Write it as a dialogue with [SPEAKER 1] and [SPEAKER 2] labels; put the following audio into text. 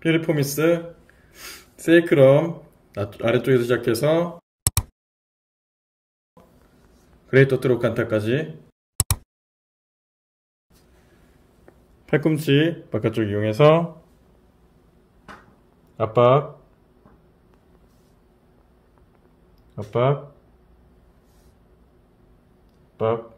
[SPEAKER 1] 필리포미스, 세이크럼 아래쪽에서 시작해서 그레이터 트로칸타까지. 팔꿈치 바깥쪽 이용해서 압박 압박 압박.